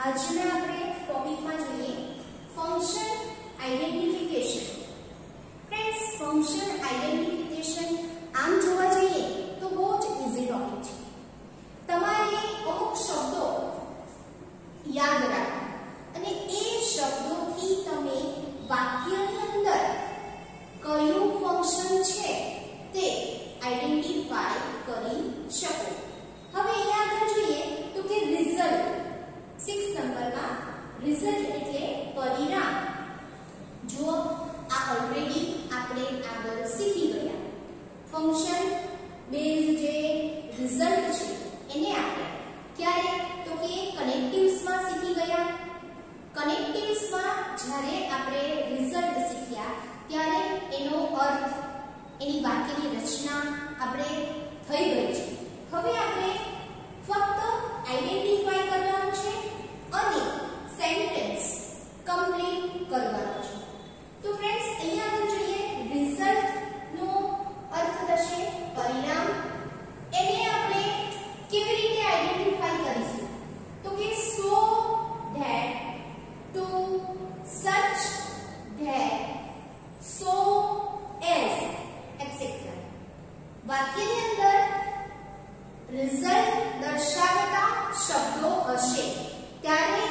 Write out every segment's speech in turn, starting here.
આજના આપણે ટોપિકમાં જોઈએ. Function identification friends function identification આમ જોવા જઈએ તો બહુ જ ઇઝી ટોપિક છે તમારે અમુક શબ્દો યાદ રાખવા અને એ શબ્દોથી તમે વાક્યની અંદર કયું ફંક્શન છે તે આઈડેન્ટિફાઈ કરી શકો હવે અહીંયા આગળ જોઈએ તો કે રિઝલ્ટ 6 નંબરમાં રિઝલ્ટ એટલે પરિણામ જો આ ઓલરેડી આપણે આગળ શીખી ગયા ફંક્શન બેઝ જે રિઝલ્ટ છે એને આપણે ક્યારે તો કે કનેક્ટિવ્સમાં શીખી ગયા કનેક્ટિવ્સમાં જ્યારે આપણે રિઝલ્ટ શીખ્યા ત્યારે એનો અર્થ એની વાક્યની રચના આપણે થઈ ગઈ છે હવે આપણે ફક્ત આઈડેન્ટિફાઈ કરવાનું છે અને સેન્ટેન્સ કમ્પ્લીટ કરવાનું છે તો ફ્રેન્ડ્સ અહીંયા આગળ જોઈએ રિઝલ્ટ નો અર્થ થશે પરિણામ એને આપણે કેવી રીતે આઈડેન્ટિફાઈ કરીશું તો કે so that too such that so as etcetera વાક્યની અંદર રિઝલ્ટ દર્શાવતા શબ્દો હશે. ત્યારે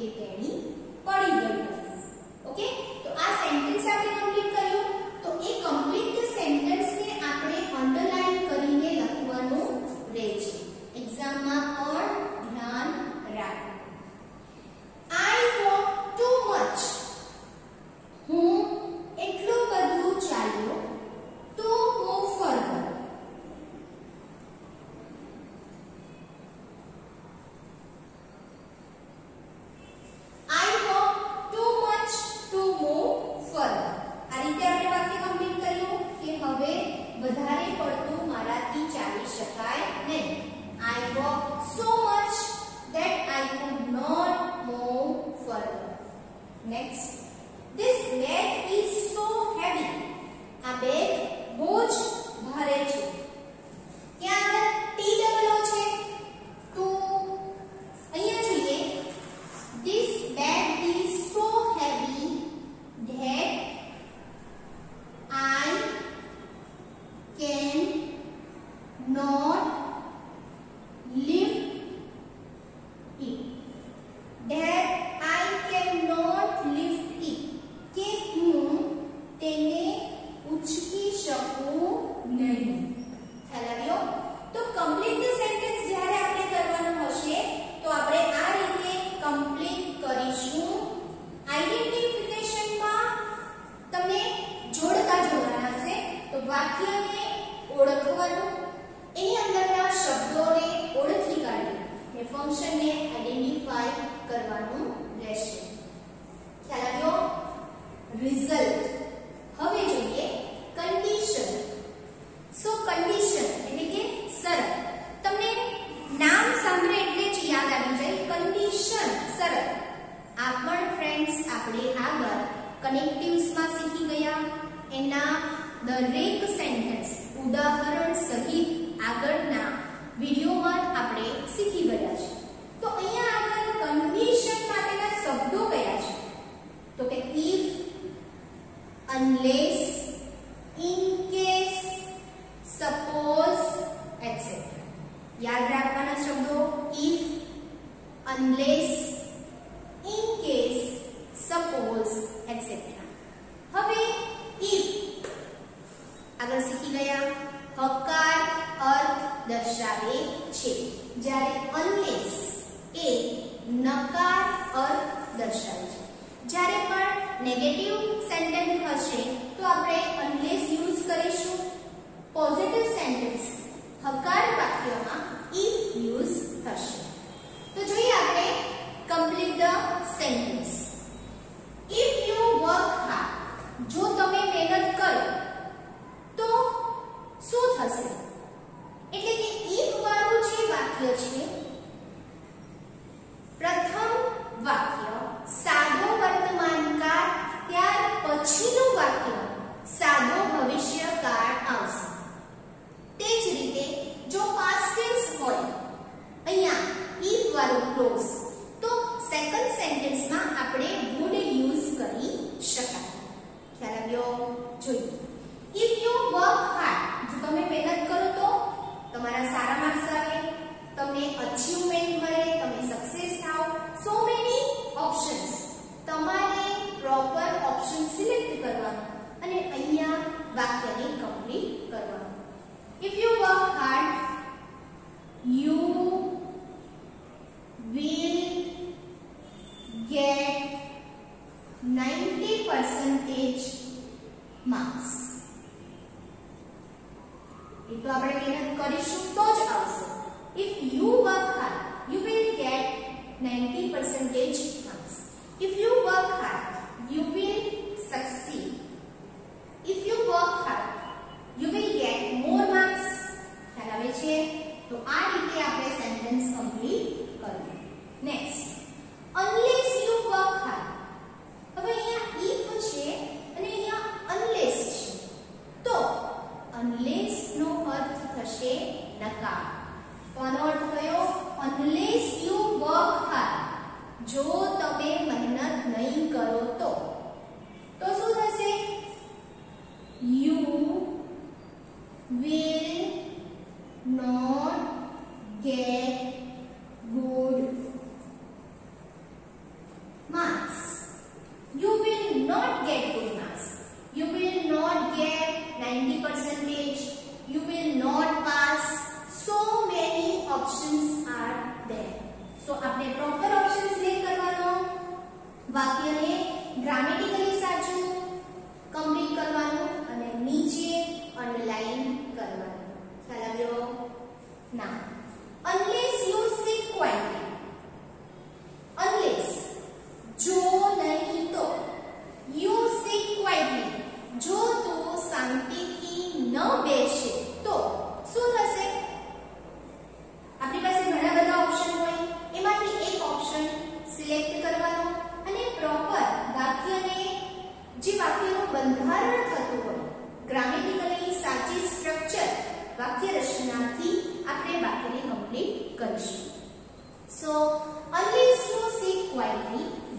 Okay. Next, this net is so heavy. A bag boj, bharaj. place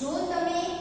જો તમે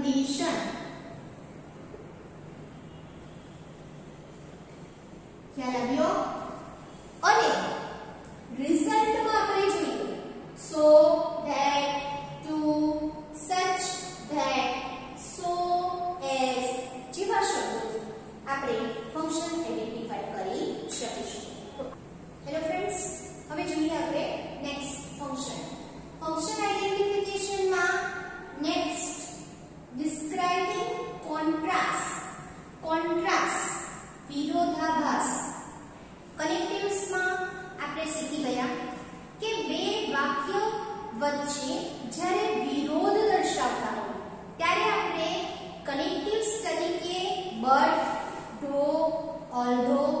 condition. ¿Se la vio? but, though, although,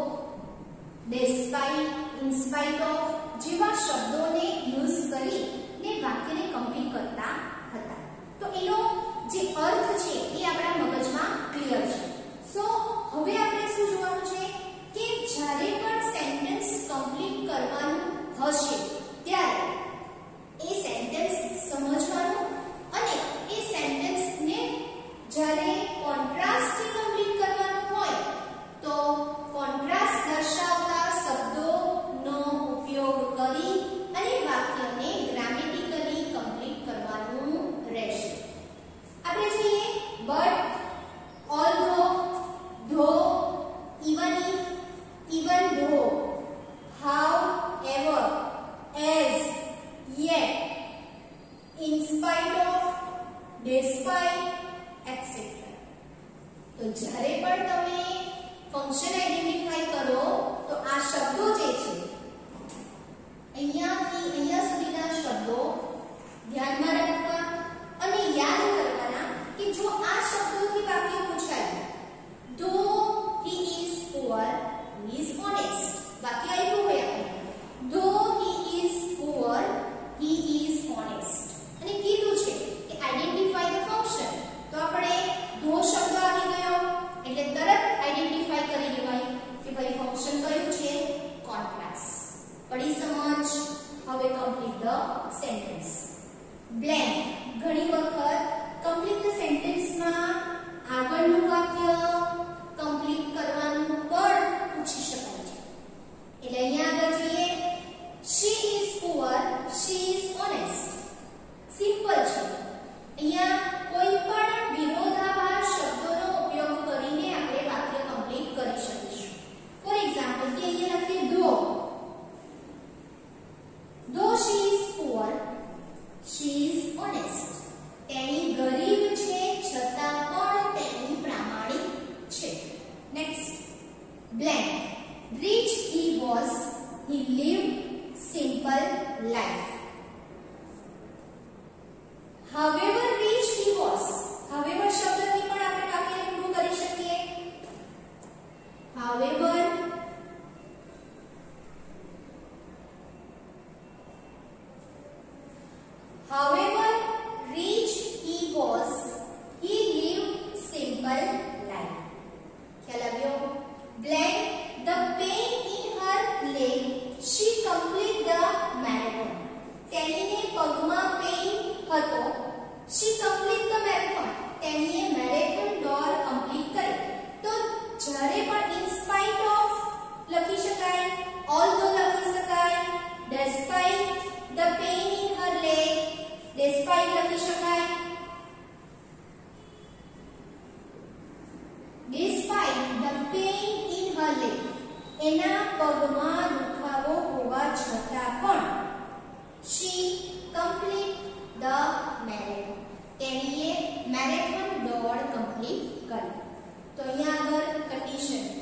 despite, in spite of જેવા શબ્દોને use કરી કરીને વાક્યને કમ્પ્લીટ કરતા હતા. તો એનો જે અર્થ છે એ આપણા મગજમાં ક્લિયર છે. સો હવે આપણે શું જોવાનું છે કે જ્યારે પણ સેન્ટેન્સ કમ્પ્લીટ કરવાનું હશે ત્યારે કમ્પ્લીટ કરવી તો અહીંયા આગળ કન્ડિશન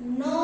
No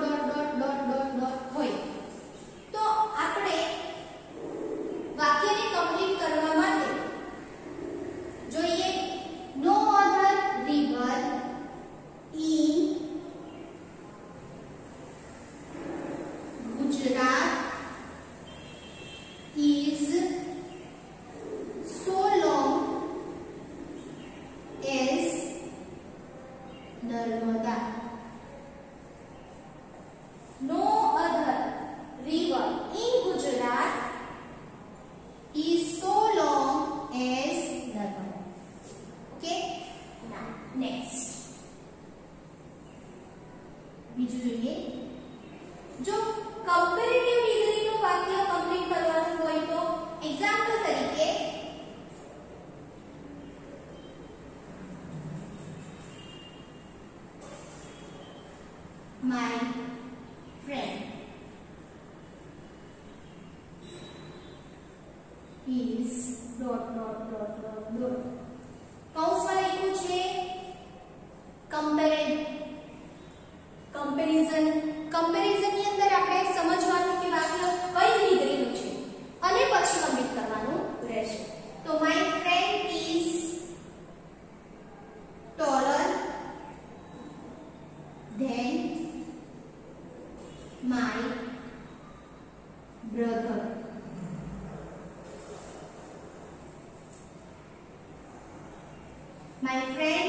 dot dot જોઈએ. જો કમ્પેરેટિવ ડિગ્રીનું વાક્ય કમ્પ્લીટ કરવાનું હોય તો એક્ઝામ્પલ તરીકે my friend